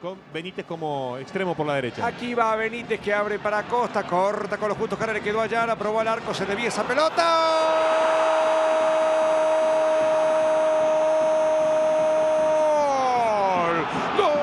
con Benítez como extremo por la derecha. Aquí va Benítez que abre para Costa, corta con los justos cara, le quedó allá, Yara, probó al arco, se debía esa pelota. ¡Gol! ¡Gol!